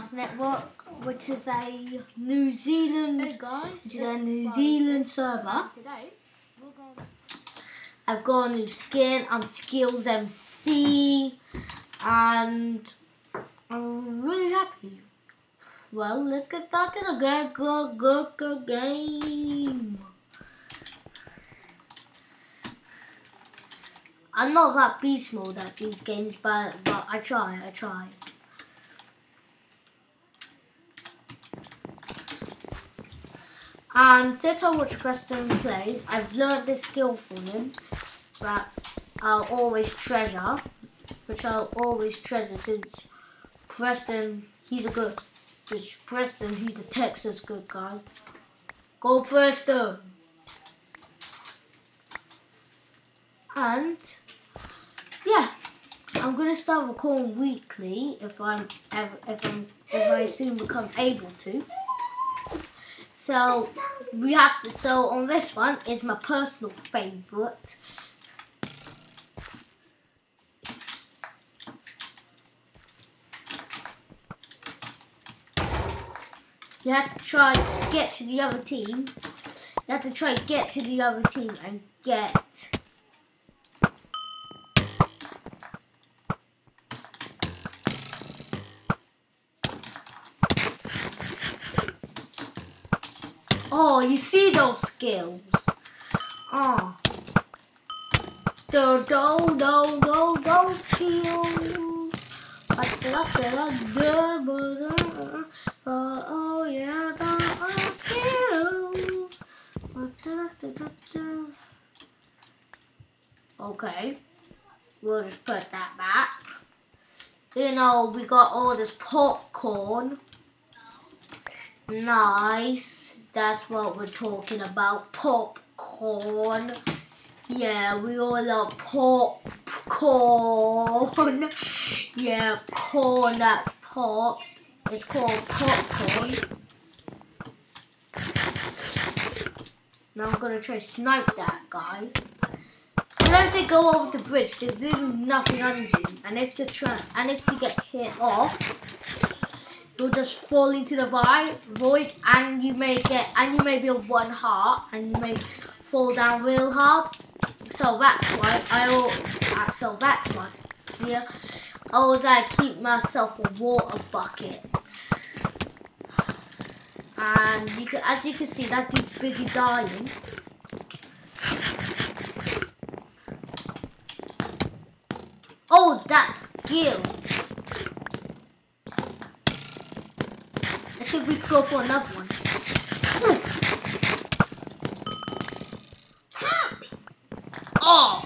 Overcast Network, which is a New Zealand, Hey guys, which is a New Zealand server. today we're going I've got a new skin. I'm Skills MC, and I'm really happy. Well, let's get started again. Go, go, go, game. I'm not that beast mode at these games, but but I try. I try. Um, and since I watch PrestonPlayz, I've learned this skill from him that I'll always treasure, which I'll always treasure since Preston, he's a good, since Preston, he's a Texas good guy. Go Preston! And, yeah, I'm gonna start recording weekly if I'm ever, if I'm if I soon become able to. So we have to. So on this one is my personal favorite. You have to try get to the other team. You have to try get to the other team and get. See those skills? Oh. Do do do do do skills. Uh, oh yeah, the skills. Okay, we'll just put that back. You know, we got all this popcorn. Nice. That's what we're talking about. Popcorn. Yeah, we all love popcorn. Yeah, corn that's pop. It's called popcorn. Now I'm gonna try to snipe that guy. And if they go over the bridge, there's literally nothing under you. And if you try and if you get hit off, you'll just fall into the void, void and you may get and you may be on one heart and you may fall down real hard. So that's why I al- uh, so that's why yeah I always I keep myself a water bucket. And you can as you can see that dude's busy dying. Oh that's skill. We can go for another one. Oh!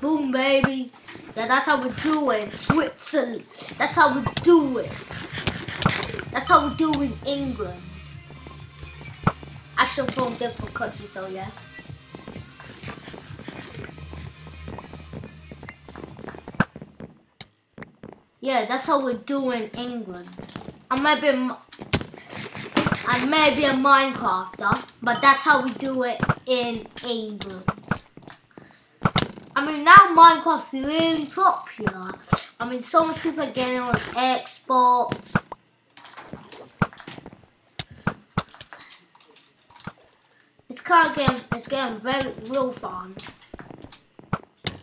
Boom, baby. Yeah, that's how we do it. Switzerland. That's how we do it. That's how we do it in England. Actually, I'm from different countries, so yeah. Yeah, that's how we do in England. I might be, a- I may be a Minecrafter, but that's how we do it in England. I mean, now Minecraft's really popular. I mean, so much people are getting on Xbox. It's kind of getting, it's getting very real fun.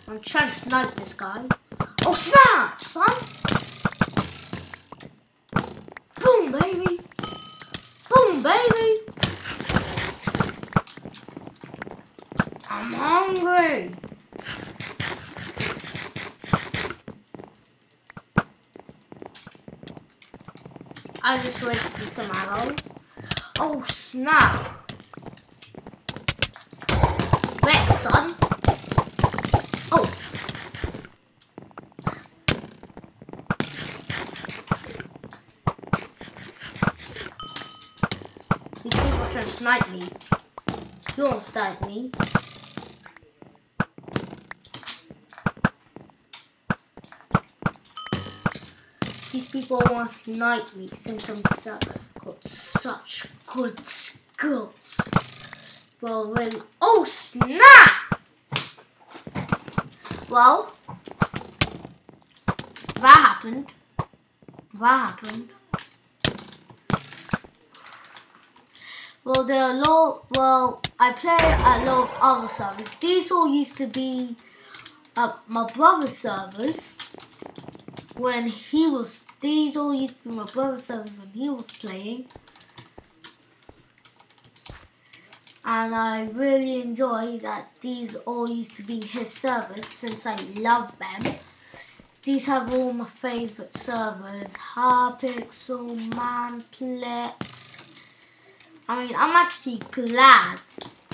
I'm trying to snipe this guy. Oh snap, son! Boom, baby! Boom, baby! I'm hungry! I just wasted some arrows. Oh snap! Wet, son! Oh! These people are trying to snipe me. You me. These people want to snipe me since I'm so, got such good skills. Well, really. Oh, snap! Well, that happened. that happened. Well, there are a lot. Well, I play a lot of other servers. These all used to be uh, my brother's servers when he was. These all used to be my brother's servers when he was playing. and I really enjoy that these all used to be his servers since I love them. These have all my favourite servers, Hypixel, Mineplex. I mean, I'm actually glad.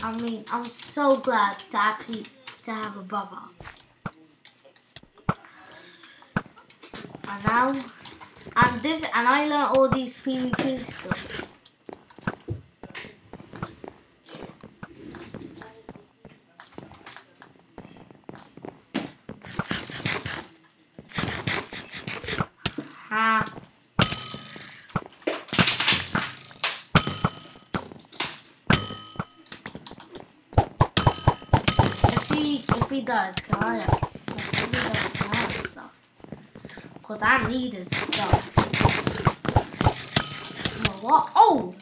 I mean, I'm so glad to actually to have a brother. And now, and this, and I learned all these PvP stuff. Does, can I have, if he does, can have stuff? Cause I need his stuff. You what? Oh!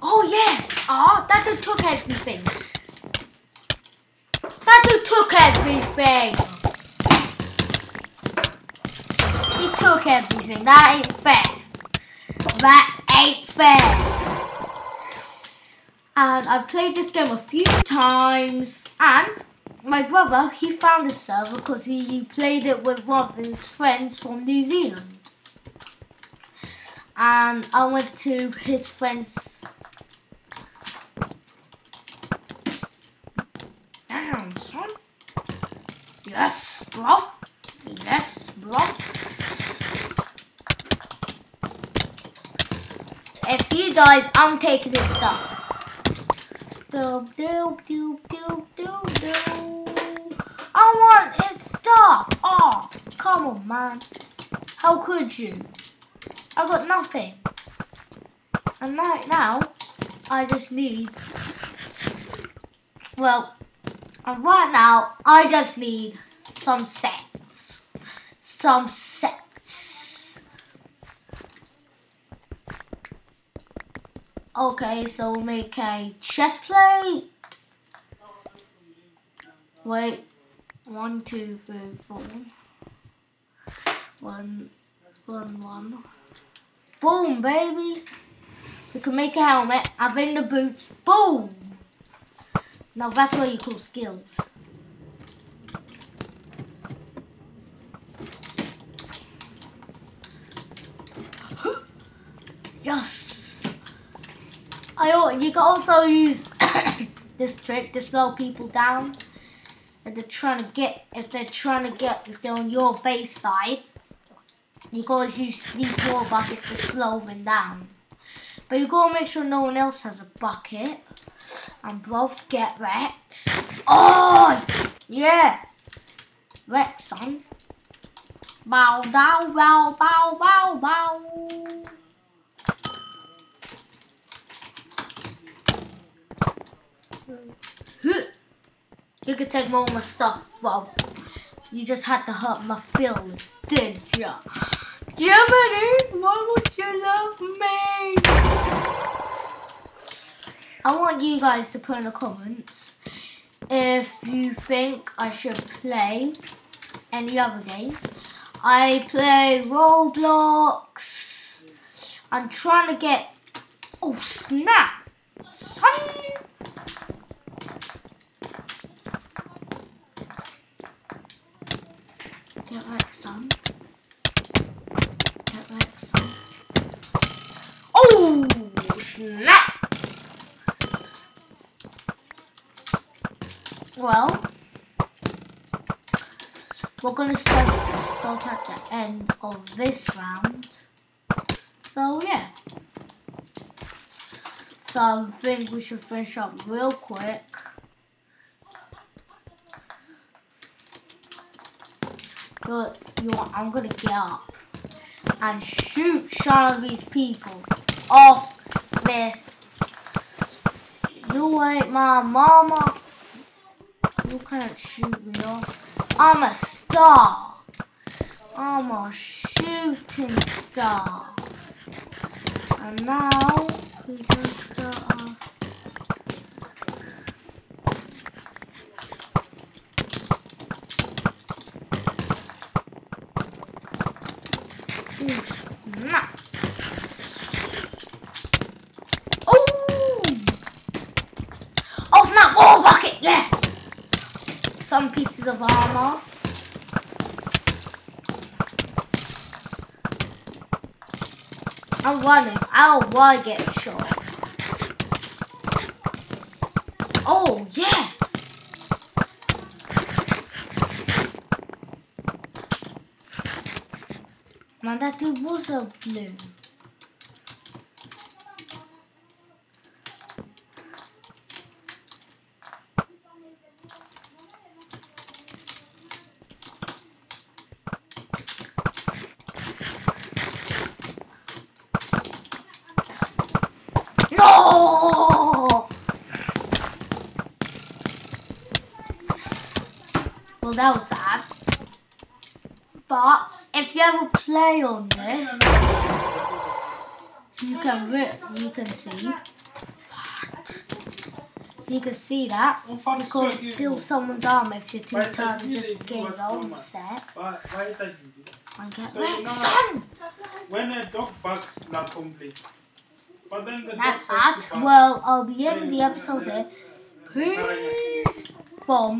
Oh yes! Oh, that dude took everything. That dude took everything! He took everything. That ain't fair. That ain't fair. And I've played this game a few times. And my brother, he found the server because he played it with one of his friends from New Zealand. And I went to his friend's... Damn, son. Yes, bro. Yes, bro. If he dies, I'm taking his stuff. Doop doop doop doop doop doop. I want it stop. Oh, come on, man. How could you? I got nothing. And right now, I just need. Well, and right now, I just need some sex. Some sex. Okay, so we'll make a chest plate. Wait, one, two, three, four. One, one, one. Boom, baby. We can make a helmet. I've in the boots. Boom. Now that's what you call skills. yes. I you can also use this trick to slow people down. If they're trying to get, if they're trying to get, if they're on your base side, you can always use these water buckets to slow them down. But you gotta make sure no one else has a bucket. And both get wrecked. Oh! yeah. Wrecked, son. Bow, bow, bow, bow, bow, bow. You could take more of my stuff, bro. You just had to hurt my feelings, didn't ya? Jiminy, why would you love me? I want you guys to put in the comments if you think I should play any other games. I play Roblox. I'm trying to get... Oh, snap! Get like some. Get like some. Oh, snap! Well, we're gonna start, start at the end of this round. So yeah. So I think we should finish up real quick. But you know, I'm gonna get up and shoot some of these people off this. You ain't my mama. You can't shoot me off. I'm a star. I'm a shooting star. And now we just got a Ooh, snap. Oh! Oh, snap! Oh, bucket! Yeah! Some pieces of armor. I'm running. I don't want to get shot. Oh, yes! Man, that dude was a blue. No! Well, that was sad. But if you ever play on this, you can rip, you can see. You can see that. Fato You que can isso aqui, steal someone's arm if you're too tired to just game vai on set vai, vai estar dividido. and get So, wrecked, son! When a dog barks loudly, but then the dog That's that. Well, I'll be ending the episode here. Peace from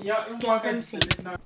Yeah, um